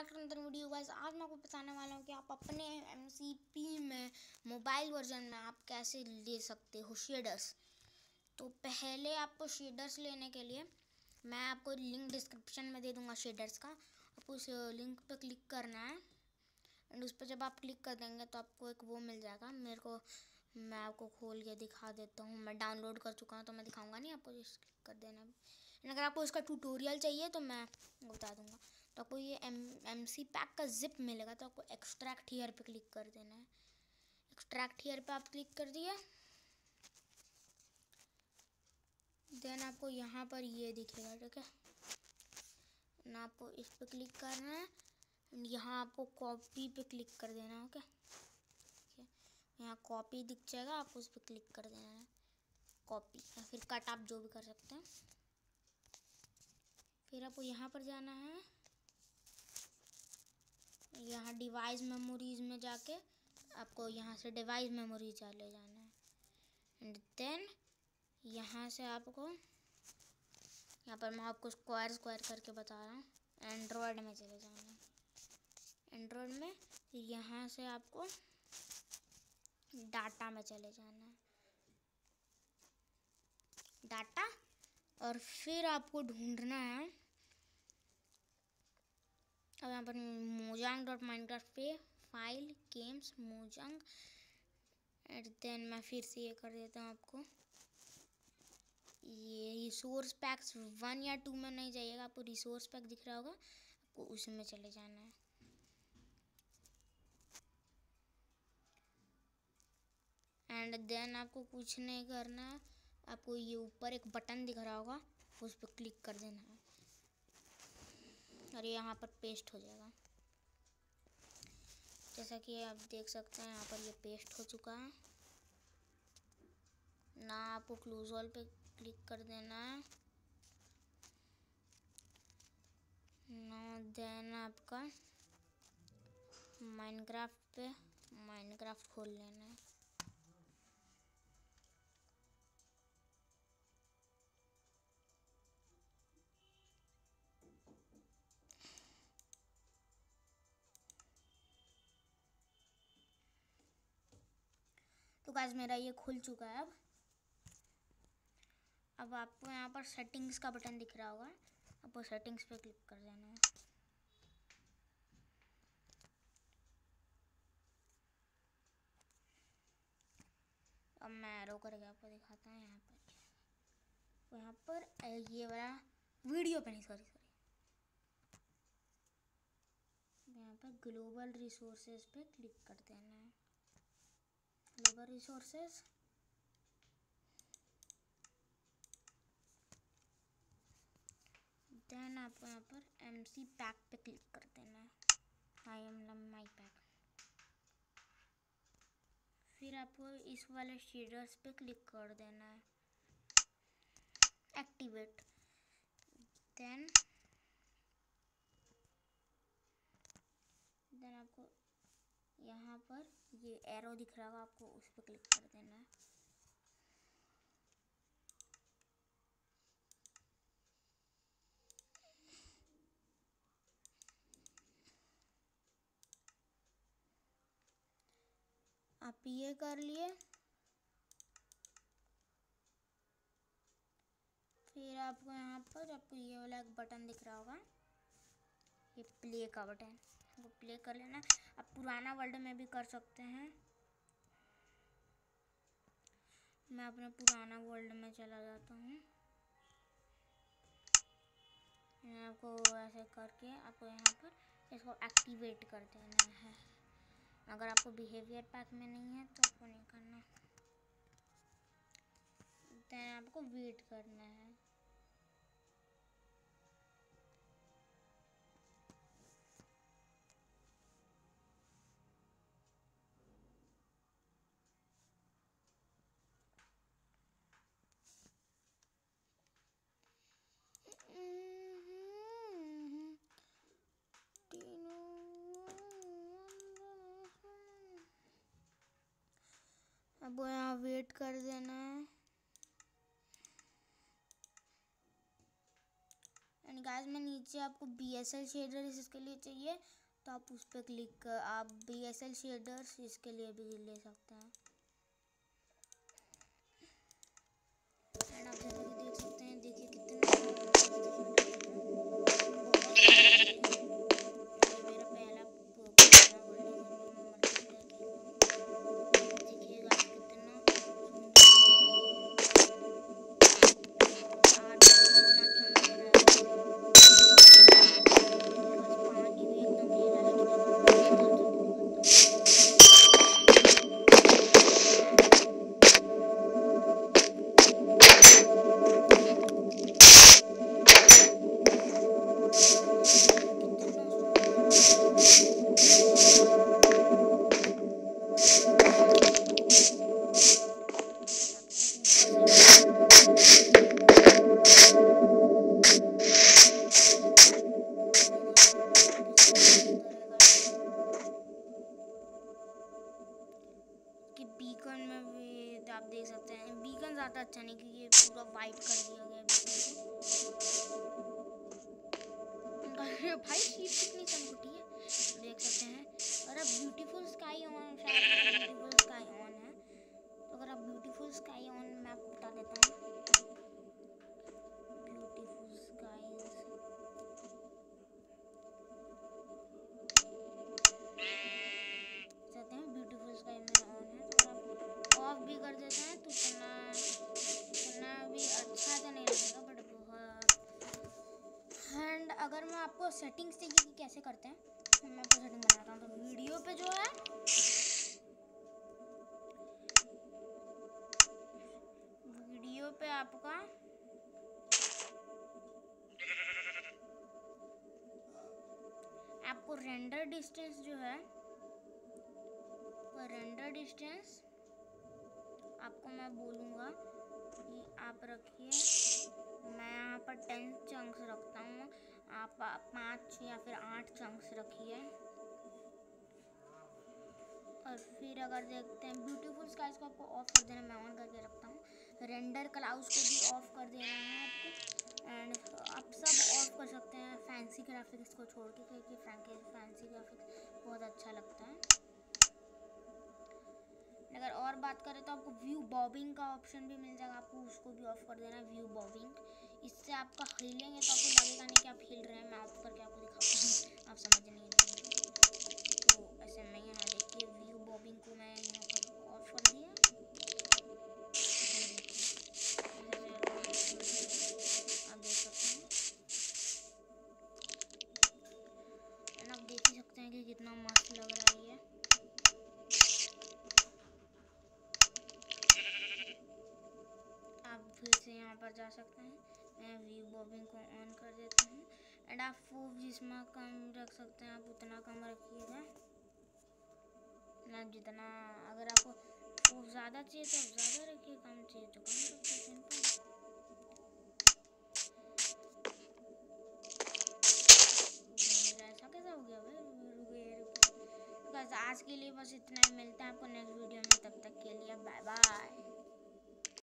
Back अंदर video guys आज मैं आपको बताने वाला हूँ कि आप अपने एमसीपी में मोबाइल वर्जन में आप कैसे ले सकते हो शेडर्स तो पहले आपको शेडर्स लेने के लिए मैं आपको लिंक डिस्क्रिप्शन में दे दूँगा शेडर्स का। आपको उस लिंक पर क्लिक करना है। एंड उस पर जब आप क्लिक कर देंगे तो आपको एक वो मिल जाएगा। मेरे को, मैं आपको खोल के दिखा देता हूँ। मैं डाउनलोड कर चुका हूँ तो मैं दिखाऊँगा नहीं आपको क्लिक कर देना। अगर आपको इसका ट्यूटोरियल चाहिए तो मैं बता दूँगा। तो आपको ये एम एम सी पैक का जिप मिलेगा तो आपको एक्सट्रैक्ट हीयर पे क्लिक कर देना है। एक्सट्रैक्ट हीयर पे आप क्लिक कर दिए। देन आपको यहाँ पर ये दिखेगा, ठीक है? ना आपको इस पर क्लिक करना है। यहाँ आपको कॉपी पे क्लिक कर देना है ओके यहाँ कॉपी दिख जाएगा, आपको उस पर क्लिक कर देना है। कॉपी या फिर कट आप जो भी कर सकते हैं। फिर आपको यहाँ पर जाना है। यहाँ डिवाइस मेमोरीज में जाके आपको यहाँ से डिवाइस मेमोरी चले जाना है। एंड देन यहाँ से आपको, यहाँ पर मैं आपको स्क्वायर स्क्वायर करके बता रहा हूँ एंड्रॉयड में चले जाना है। एंड्रॉयड में यहाँ से आपको डाटा में चले जाना है। डाटा और फिर आपको ढूंढना है अब यहाँ पर मोजांग डॉट माइनक्राफ्ट पे file, games, Mojang, and then मैं फिर से ये कर देता हूँ आपको। ये रिसोर्स पैक्स वन या टू में नहीं जाइएगा, आपको रिसोर्स पैक दिख रहा होगा, आपको उसमें चले जाना है। एंड देन आपको कुछ नहीं करना है, आपको ये ऊपर एक बटन दिख रहा होगा, उस पर क्लिक कर देना है। और ये यहाँ पर पेस्ट हो जाएगा। जैसा कि आप देख सकते हैं, यहाँ पर ये पेस्ट हो चुका है। ना आपको क्लोज ऑल पे क्लिक कर देना है। ना देन आपका माइनक्राफ्ट पे माइनक्राफ्ट खोल लेना है। तो गाइस मेरा ये खुल चुका है अब। अब आपको यहाँ पर सेटिंग्स का बटन दिख रहा होगा। आपको सेटिंग्स पे क्लिक कर देना है। अब मैं एरो करके आपको दिखाता हूँ यहाँ पर। तो यहाँ पर ये वाला वीडियो पे नहीं सॉरी सॉरी यहाँ पर ग्लोबल रिसोर्सेज पे क्लिक कर देना है। Labor resources. देन आपको यहाँ पर एम सी पैक पे क्लिक कर देना है। आई एम माई पैक फिर आपको इस वाले शेडर्स पे क्लिक कर देना है। एक्टिवेट देन देन आपको यहाँ पर ये एरो दिख रहा होगा आपको, उस पर क्लिक कर देना है। आप ये कर लिए, फिर आपको यहाँ पर आपको ये वाला एक बटन दिख रहा होगा, ये प्ले का बटन वो प्ले कर लेना। आप पुराना वर्ल्ड में भी कर सकते हैं। मैं अपने पुराना वर्ल्ड में चला जाता हूँ। आपको ऐसे करके आपको यहाँ पर इसको एक्टिवेट कर देना है। अगर आपको बिहेवियर पैक में नहीं है तो आपको नहीं करना। देन आपको वेट करना है। अब यहाँ वेट कर देना है। एंड गाइस मैं नीचे आपको बी एस एल शेडर इसके लिए चाहिए तो आप उस पर क्लिक कर आप बी एस एल शेडर्स इसके लिए भी ले सकते हैं। अच्छा नहीं क्योंकि पूरा वाइट कर दिया गया भाई शीट कितनी करते हैं। मैं आपको सेटिंग बनाता हूँ। तो वीडियो पे जो है, वीडियो पे आपका आपको रेंडर डिस्टेंस जो है रेंडर डिस्टेंस आपको मैं बोलूँगा कि आप रखिए। मैं यहाँ पर टेन चंक्स रखता हूँ। आप पाँच या फिर आठ चंक्स रखिए। और फिर अगर देखते हैं ब्यूटीफुल स्काइज को आपको ऑफ़ कर देना, मैं ऑन करके रखता हूँ। रेंडर क्लाउड्स को भी ऑफ़ कर देना है आपको। एंड आप सब ऑफ़ कर सकते हैं फैंसी ग्राफिक्स को छोड़ के, क्योंकि फैंसी ग्राफिक्स बहुत अच्छा लगता है। अगर और बात करें तो आपको व्यू बॉबिंग का ऑप्शन भी मिल जाएगा, आपको उसको भी ऑफ़ कर देना व्यू बॉबिंग इससे आपका हिलेंगे तो आपको लगेगा नहीं कि आप हिल रहे हैं। मैं ऑफ़ करके आपको दिखाता आप समझ नहीं तो ऐसे नहीं है ना देखिए व्यू बॉबिंग को मैं यहाँ पर ऑफ़ कर दिया। आप देख हैं। आप सकते हैं कि कितना मस्त लग रहा है आप फिर से यहाँ पर जा सकते हैं। मैं व्यू बॉबिंग को ऑन कर देता हूँ। एंड आप फूफ जिसमें कम रख सकते हैं, आप उतना कम रखिएगा। ना जितना, अगर आपको फूफ ज़्यादा चाहिए तो ज़्यादा रखिए, कम चाहिए तो कम रखिए सिंपल आज के लिए बस इतना ही, मिलता है आपको नेक्स्ट वीडियो में, तब तक के लिए बाय बाय